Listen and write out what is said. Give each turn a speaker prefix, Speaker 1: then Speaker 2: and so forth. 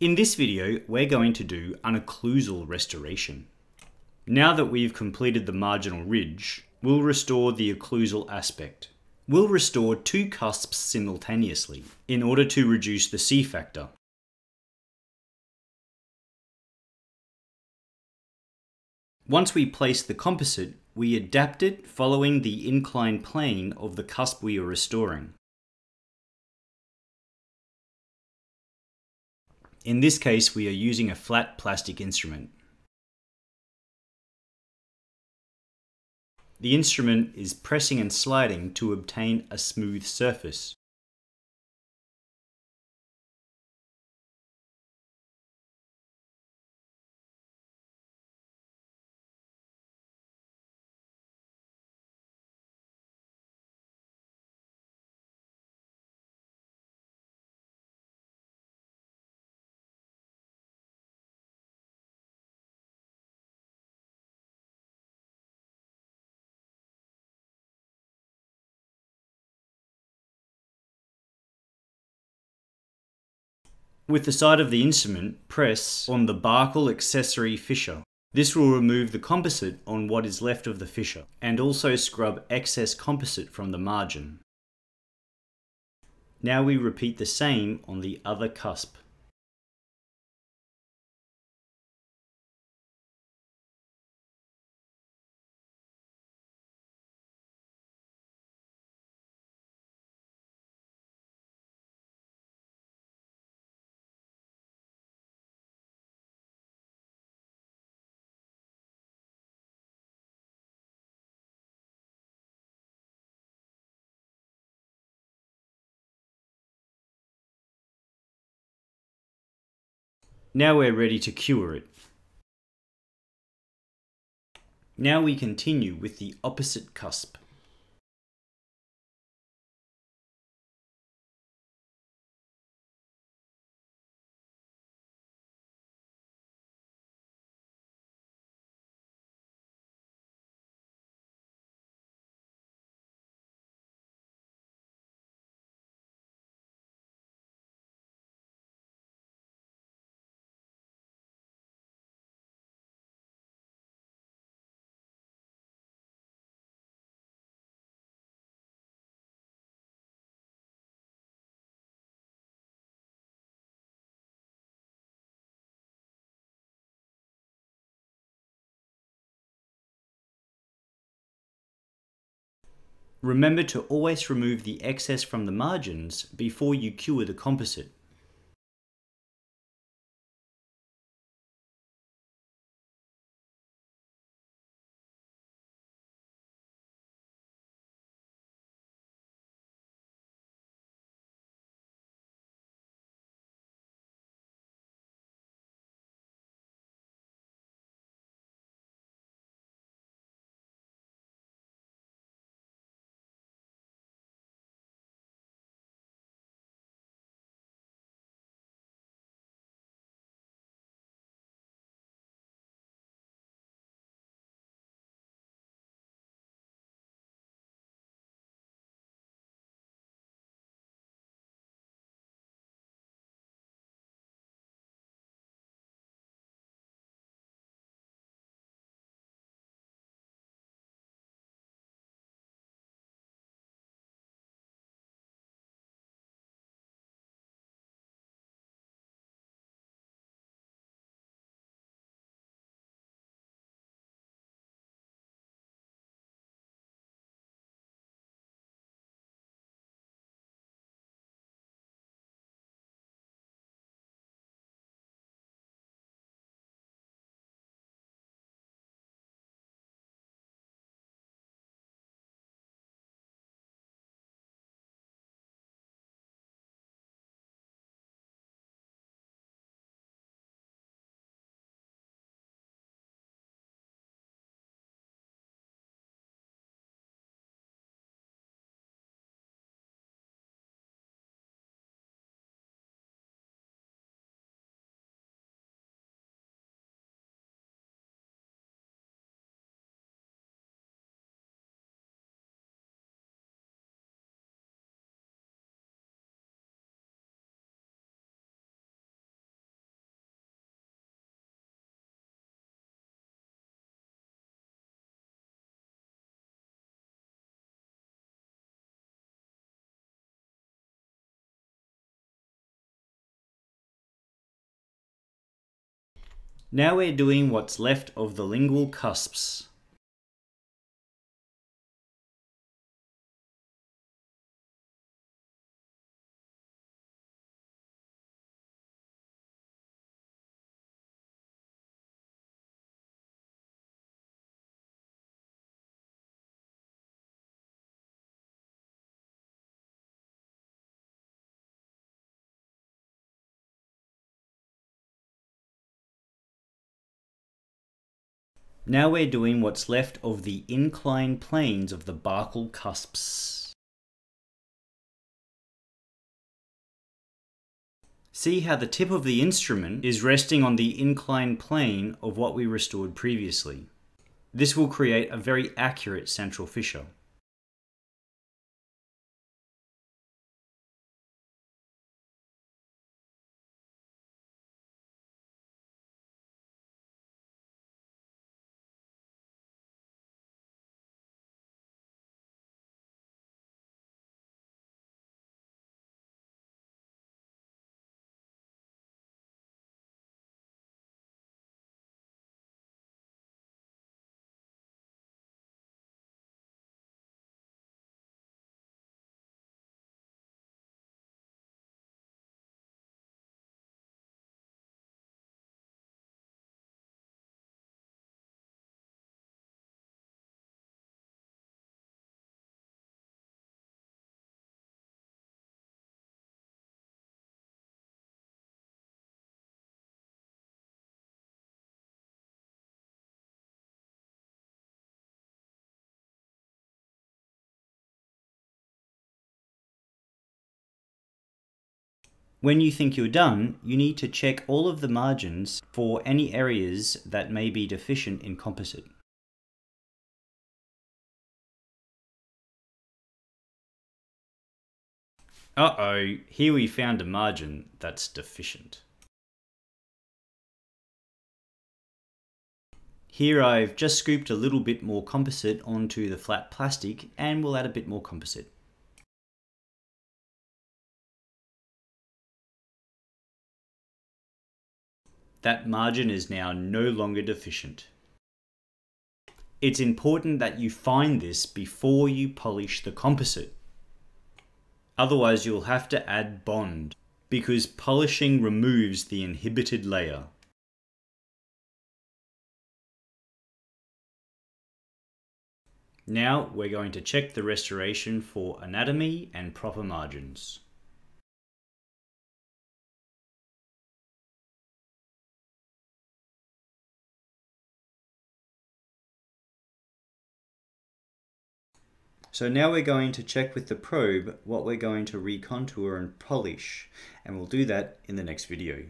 Speaker 1: In this video, we're going to do an occlusal restoration. Now that we've completed the marginal ridge, we'll restore the occlusal aspect. We'll restore two cusps simultaneously in order to reduce the C factor. Once we place the composite, we adapt it following the inclined plane of the cusp we are restoring. In this case, we are using a flat plastic instrument. The instrument is pressing and sliding to obtain a smooth surface. With the side of the instrument, press on the buccal accessory fissure. This will remove the composite on what is left of the fissure, and also scrub excess composite from the margin. Now we repeat the same on the other cusp. Now we're ready to cure it. Now we continue with the opposite cusp. Remember to always remove the excess from the margins before you cure the composite. Now we're doing what's left of the lingual cusps. Now we're doing what's left of the inclined planes of the buccal cusps. See how the tip of the instrument is resting on the inclined plane of what we restored previously. This will create a very accurate central fissure. When you think you're done, you need to check all of the margins for any areas that may be deficient in composite. Uh-oh, here we found a margin that's deficient. Here I've just scooped a little bit more composite onto the flat plastic and we'll add a bit more composite. That margin is now no longer deficient. It's important that you find this before you polish the composite. Otherwise you'll have to add bond, because polishing removes the inhibited layer. Now we're going to check the restoration for anatomy and proper margins. So now we're going to check with the probe what we're going to recontour and polish, and we'll do that in the next video.